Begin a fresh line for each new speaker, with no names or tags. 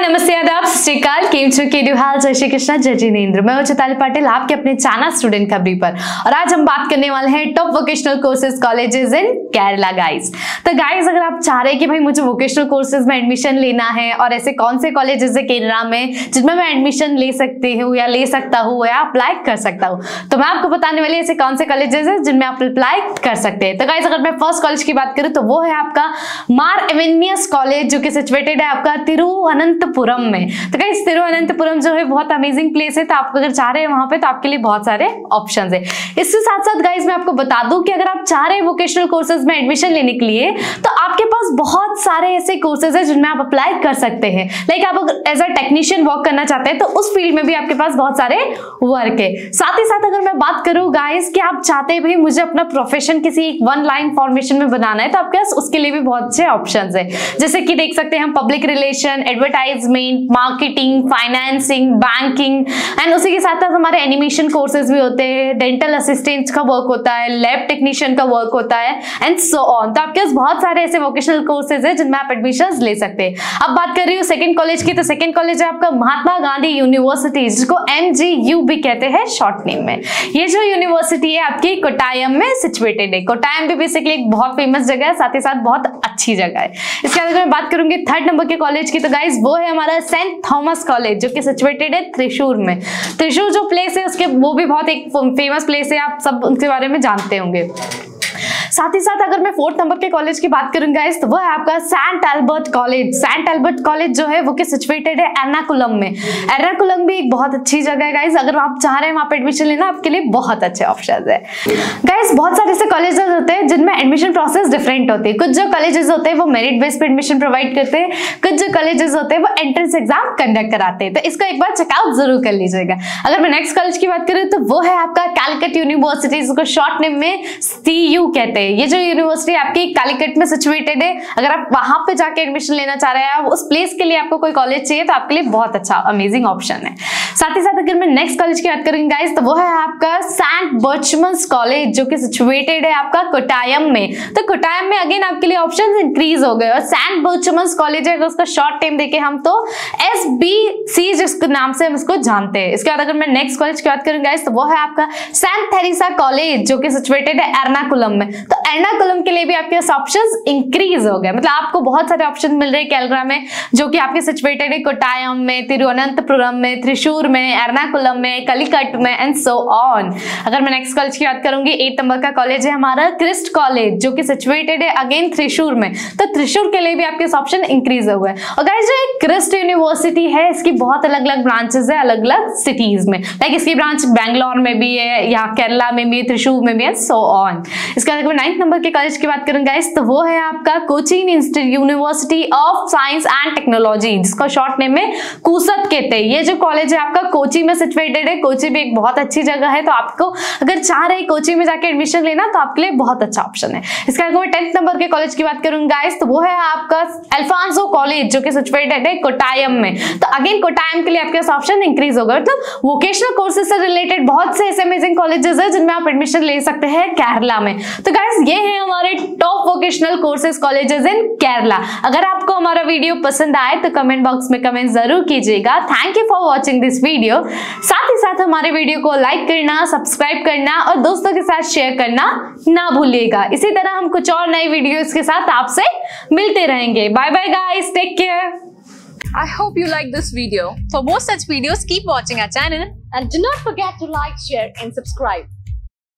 नमस्ते आदाब श्रीकाल केम छो के हाल जय श्री कृष्णा। जय जिनेन्द्र मैं चिताली पाटिल, आपके अपने चाना स्टूडेंट खबरी पर। और आज हम बात करने वाले हैं top vocational courses colleges in Kerala guys तो गाइस अगर आप चाह रहे हैं कि भाई मुझे वोकेशनल कोर्सेज में एडमिशन लेना है, और ऐसे कौन से कॉलेजेस है केरला में, जिनमें मैं एडमिशन ले सकती हूँ या ले सकता हूँ, या अप्लाई कर सकता हूँ तो मैं आपको बताने वाली ऐसे कौन से कॉलेजेस है जिनमें आप अप्लाई कर सकते हैं। तो गाइज़ अगर मैं फ़र्स्ट कॉलेज की बात करूँ तो वो है आपका मार एवेनियस कॉलेज, जो कि सिचुएटेड है आपका तिरुवनंतपुरम में। तो गाइस तिरुवनंतपुरम जो है बहुत अमेजिंग प्लेस है। तो आप अगर चाह रहे हैं वहाँ पे तो आपके लिए बहुत सारे ऑप्शन है। इसके साथ साथ गाइस मैं आपको बता दूँ कि अगर आप चाह रहे हैं वोकेशनल कोर्सेज में एडमिशन लेने के लिए तो आपके पास बहुत सारे ऐसे कोर्सेज है जिनमें आप अप्लाई कर सकते हैं। लाइक आप अगर एज अ टेक्नीशियन वर्क करना चाहते हैं तो उस फ़ील्ड में भी आपके पास बहुत सारे वर्क है। साथ ही साथ अगर मैं बात करूँ गाइस कि आप चाहते हैं भाई मुझे अपना प्रोफेशन किसी एक वन लाइन फॉर्मेशन में बनाना है तो आपके पास उसके लिए भी बहुत अच्छे ऑप्शन है। जैसे कि देख सकते हैं हम public relation advertisement marketing financing banking and उसी के साथ साथ हमारे एनिमेशन कोर्सेज भी होते हैं डेंटल असिस्टेंट का वर्क होता है लैब टेक्नीशियन का वर्क होता है एंड सो ऑन तो आपके पास बहुत सारे ऐसे वोकेशनल कोर्सेज है जिनमें आप एडमिशन ले सकते हैं। अब बात कर रही हूँ सेकंड कॉलेज की तो सेकंड कॉलेज है आपका महात्मा गांधी यूनिवर्सिटी जिसको एम भी कहते हैं शॉर्ट नेम में। ये जो यूनिवर्सिटी है आपकी कोटायम में सिचुएटेड है। कोटायम भी बेसिकली एक बहुत फ़ेमस जगह है, साथ ही साथ बहुत अच्छी जगह है। इसके बाद अगर मैं बात करूँगी थर्ड नंबर के कॉलेज की तो गाइज़ वो है हमारा सेंट थॉमस कॉलेज जो कि सिचुएटेड है त्रिशूर में। त्रिशूर जो प्लेस है, उसके वो भी बहुत एक फ़ेमस प्लेस है, आप सब उनके बारे में जानते होंगे। साथ ही साथ अगर मैं फोर्थ नंबर के कॉलेज की बात करूँगा इस तो वो है आपका Saint Albert college Saint Albert college जो है, वो कि सिचुएटेड है? एर्नाकुलम में. एर्नाकुलम भी एक बहुत अच्छी जगह है गाइज़ अगर आप चाह रहे हैं, वहाँ पे एडमिशन लेना, आपके लिए बहुत अच्छे ऑप्शन है. गाइज़ बहुत सारे ऐसे कॉलेजेस होते हैं, जिनमें एडमिशन प्रोसेस डिफरेंट होते हैं. कुछ जो कॉलेजेस होते हैं, वो मेरिट बेस पे एडमिशन प्रोवाइड करते हैं. कुछ जो कॉलेजेस होते हैं, वो एंट्रेंस एग्ज़ाम कंडक्ट कराते हैं. तो इसको एक बार चेकआउट ज़रूर कर लीजिएगा. अगर मैं नेक्स्ट कॉलेज की बात करूँ तो वो है आपका कैलकट यूनिवर्सिटी जिसको शॉर्ट नेम में सीयू कहते हैं. ये जो यूनिवर्सिटी आपकी कालीकट में सिचुएटेड है, अगर आप वहाँ पे जाके एडमिशन लेना चाह रहे हैं उस प्लेस के लिए आपको कोई कॉलेज चाहिए तो आपके लिए बहुत अच्छा अमेजिंग ऑप्शन है। साथ ही साथ अगर मैं नेक्स्ट कॉलेज की बात करूँगी गाइस तो वो है आपका सेंट बर्चमंस कॉलेज जो कि सिचुएटेड है आपका कोटायम में। तो कोटायम में अगेन आपके लिए ऑप्शन इंक्रीज हो गए और सेंट बर्चमंस कॉलेज है उसका शॉर्ट टाइम देखे हम तो एस बी जिसके नाम से हम इसको जानते हैं। इसके बाद अगर मैं नेक्स्ट कॉलेज की बात करूँगी गाइस तो वो है आपका सेंट थेरिसा कॉलेज जो कि सिचुएटेड है एर्नाकुलम में। तो एर्नाकुलम के लिए भी आपके पास ऑप्शन इंक्रीज हो गए। मतलब आपको बहुत सारे ऑप्शन मिल रहे हैं कैलरा में, जो कि आपके सिचुएटेड है कोटायम में तिरुवनंतपुरम में त्रिशूर में एर्नाकुलम में कलिकट में एंड सो ऑन अगर मैं नेक्स्ट कॉलेज की बात करूँगी एट नंबर का कॉलेज है हमारा क्रिस्ट कॉलेज जो कि सिचुएटेड है अगेन त्रिशूर में। तो त्रिशूर के लिए भी आपके ऑप्शन इंक्रीज हो गए। और जो एक क्रिस्ट यूनिवर्सिटी है, इसकी बहुत अलग अलग ब्रांचेस है अलग अलग सिटीज़ में। लाइक इसकी ब्रांच बैंगलोर में भी है, या केरला में भी है त्रिशूर में भी है सो ऑन इसके नाइन्थ नंबर के कॉलेज की बात करूँ गाइस तो वो है आपका Cochin university of science and technology जिसको शॉर्ट नेम में कूसत कहते हैं ये जो कॉलेज है, आपका कोची में सिचुएटेड है. कोची भी एक बहुत अच्छी जगह है तो आपको अगर चाह रहे कोची में जाके एडमिशन लेना तो आपके लिए बहुत अच्छा ऑप्शन है. इसके अगर मैं टेंथ नंबर के कॉलेज की बात करूँ गाइस तो वो है आपका अल्फांसो कॉलेज जो कि सिचुएटेड है कोटायम में. तो अगेन कोटायम के लिए आपके पास ऑप्शन इंक्रीज होगा. मतलब वोकेशनल कोर्सेज से रिलेटेड बहुत से ऐसे अमेजिंग कॉलेजेस है जिनमें आप एडमिशन ले सकते हैं केरला में. तो गाइस ये है हमारे top vocational courses colleges in Kerala अगर आपको हमारा वीडियो पसंद आए तो कमेंट बॉक्स में कमेंट ज़रूर कीजिएगा. Thank you for watching this video साथ ही साथ हमारे वीडियो को लाइक करना सब्सक्राइब करना और दोस्तों के साथ शेयर करना ना भूलिएगा. इसी तरह हम कुछ और नए वीडियोस के साथ आपसे मिलते रहेंगे. Bye bye guys take care
I hope you like this video. For more such videos, keep watching our channel.
And do not forget to like, share, and subscribe.